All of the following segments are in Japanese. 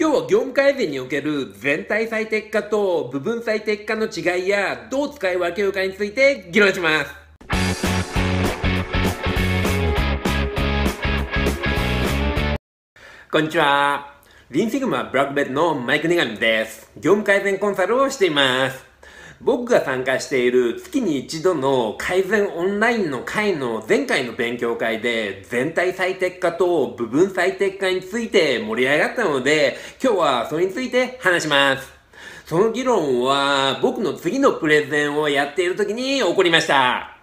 今日は業務改善における全体最適化と部分最適化の違いやどう使い分けるかについて議論します。こんにちは。リンシグマブラックベッドのマイク・ネガミです。業務改善コンサルをしています。僕が参加している月に一度の改善オンラインの会の前回の勉強会で全体最適化と部分最適化について盛り上がったので今日はそれについて話します。その議論は僕の次のプレゼンをやっている時に起こりました。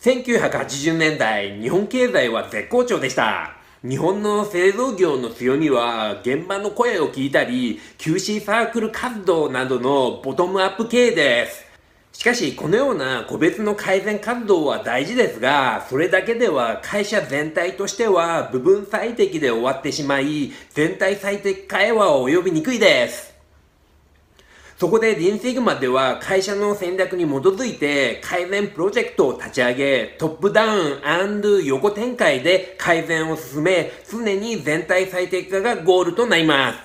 1980年代日本経済は絶好調でした。日本の製造業の強みは現場の声を聞いたり QC サークル活動などのボトムアップ系です。しかし、このような個別の改善活動は大事ですが、それだけでは会社全体としては部分最適で終わってしまい、全体最適化へは及びにくいです。そこでリンシグマでは会社の戦略に基づいて改善プロジェクトを立ち上げ、トップダウン横展開で改善を進め、常に全体最適化がゴールとなります。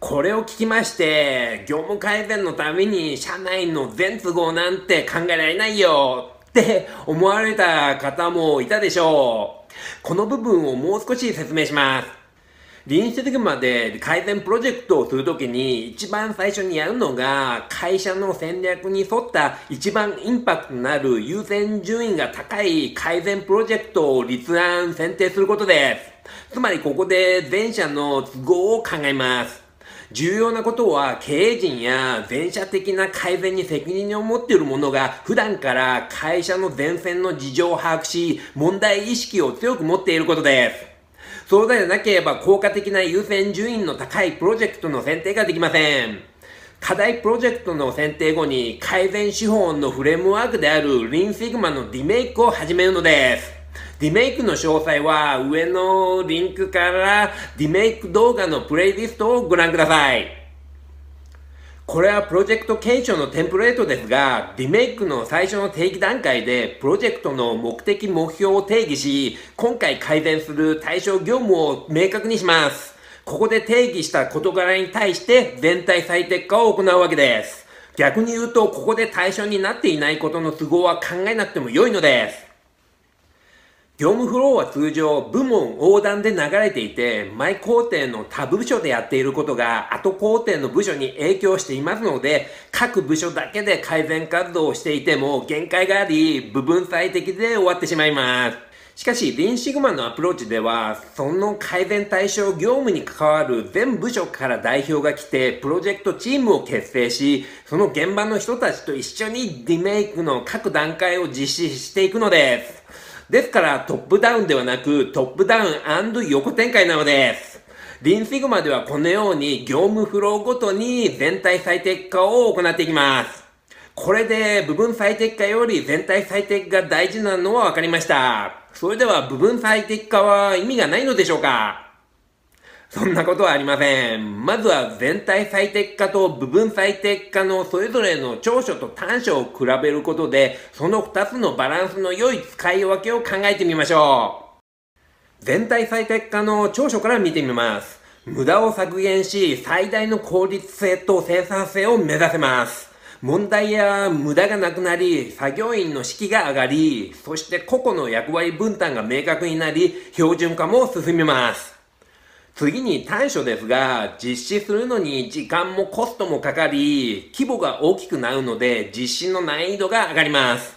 これを聞きまして、業務改善のために社内の全都合なんて考えられないよって思われた方もいたでしょう。この部分をもう少し説明します。臨時的まで改善プロジェクトをするときに一番最初にやるのが会社の戦略に沿った一番インパクトのある優先順位が高い改善プロジェクトを立案選定することです。つまりここで全社の都合を考えます。重要なことは経営陣や全社的な改善に責任を持っている者が普段から会社の前線の事情を把握し問題意識を強く持っていることです。そうでなければ効果的な優先順位の高いプロジェクトの選定ができません。課題プロジェクトの選定後に改善手法のフレームワークであるリンシグマのリメイクを始めるのです。リメイクの詳細は上のリンクからリメイク動画のプレイリストをご覧ください。これはプロジェクト検証のテンプレートですが、リメイクの最初の定義段階で、プロジェクトの目的目標を定義し、今回改善する対象業務を明確にします。ここで定義した事柄に対して全体最適化を行うわけです。逆に言うと、ここで対象になっていないことの都合は考えなくても良いのです。業務フローは通常部門横断で流れていて、前工程の他部署でやっていることが後工程の部署に影響していますので、各部署だけで改善活動をしていても限界があり、部分最適で終わってしまいます。しかし、リンシグマのアプローチでは、その改善対象業務に関わる全部署から代表が来て、プロジェクトチームを結成し、その現場の人たちと一緒にリメイクの各段階を実施していくのです。ですからトップダウンではなくトップダウン横展開なのです。リンシグマではこのように業務フローごとに全体最適化を行っていきます。これで部分最適化より全体最適化が大事なのは分かりました。それでは部分最適化は意味がないのでしょうか？そんなことはありません。まずは全体最適化と部分最適化のそれぞれの長所と短所を比べることで、その2つのバランスの良い使い分けを考えてみましょう。全体最適化の長所から見てみます。無駄を削減し、最大の効率性と生産性を目指せます。問題や無駄がなくなり、作業員の士気が上がり、そして個々の役割分担が明確になり、標準化も進みます。次に短所ですが、実施するのに時間もコストもかかり、規模が大きくなるので実施の難易度が上がります。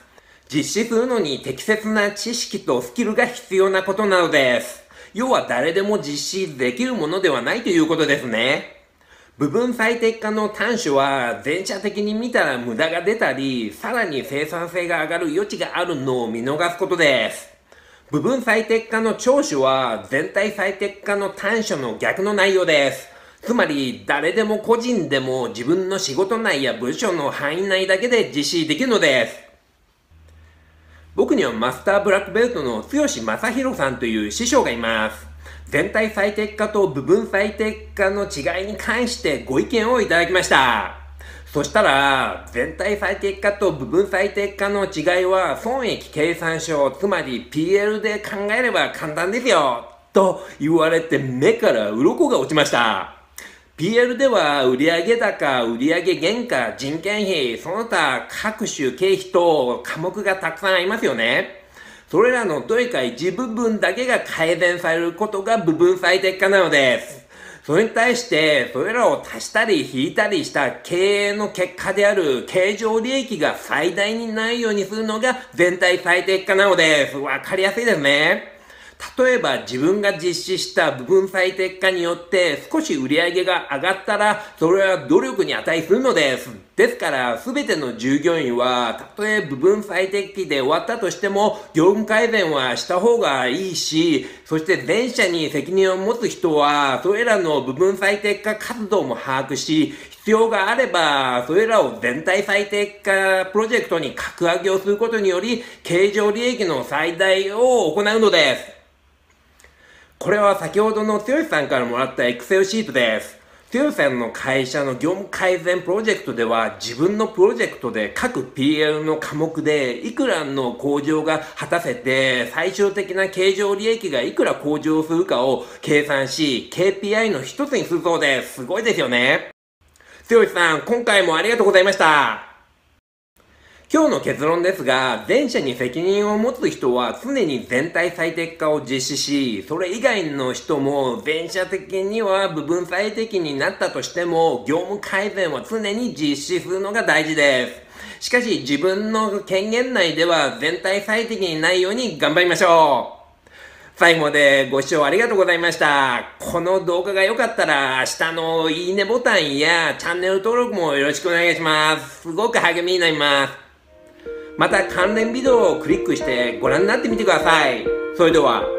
実施するのに適切な知識とスキルが必要なことなのです。要は誰でも実施できるものではないということですね。部分最適化の短所は全社的に見たら無駄が出たり、さらに生産性が上がる余地があるのを見逃すことです。部分最適化の長所は全体最適化の短所の逆の内容です。つまり、誰でも個人でも自分の仕事内や部署の範囲内だけで実施できるのです。僕にはマスターブラックベルトの剛正宏さんという師匠がいます。全体最適化と部分最適化の違いに関してご意見をいただきました。そしたら、全体最適化と部分最適化の違いは損益計算書、つまり PL で考えれば簡単ですよ。と言われて目から鱗が落ちました。PL では売上高、売上原価、人件費、その他各種経費と科目がたくさんありますよね。それらのどれか一部分だけが改善されることが部分最適化なのです。それに対して、それらを足したり引いたりした経営の結果である経常利益が最大にないようにするのが全体最適化なのです。わかりやすいですね。例えば自分が実施した部分最適化によって少し売り上げが上がったらそれは努力に値するのです。ですから全ての従業員はたとえ部分最適期で終わったとしても業務改善はした方がいいしそして全社に責任を持つ人はそれらの部分最適化活動も把握し必要があれば、それらを全体最適化プロジェクトに格上げをすることにより、経常利益の最大を行うのです。これは先ほどの剛さんからもらった Excel シートです。剛さんの会社の業務改善プロジェクトでは自分のプロジェクトで各 PL の科目でいくらの向上が果たせて最終的な経常利益がいくら向上するかを計算し KPI の一つにするそうです。すごいですよね。剛さん、今回もありがとうございました。今日の結論ですが、全社に責任を持つ人は常に全体最適化を実施し、それ以外の人も全社的には部分最適になったとしても、業務改善は常に実施するのが大事です。しかし自分の権限内では全体最適にないように頑張りましょう。最後までご視聴ありがとうございました。この動画が良かったら、下のいいねボタンやチャンネル登録もよろしくお願いします。すごく励みになります。また関連ビデオをクリックしてご覧になってみてください。それでは。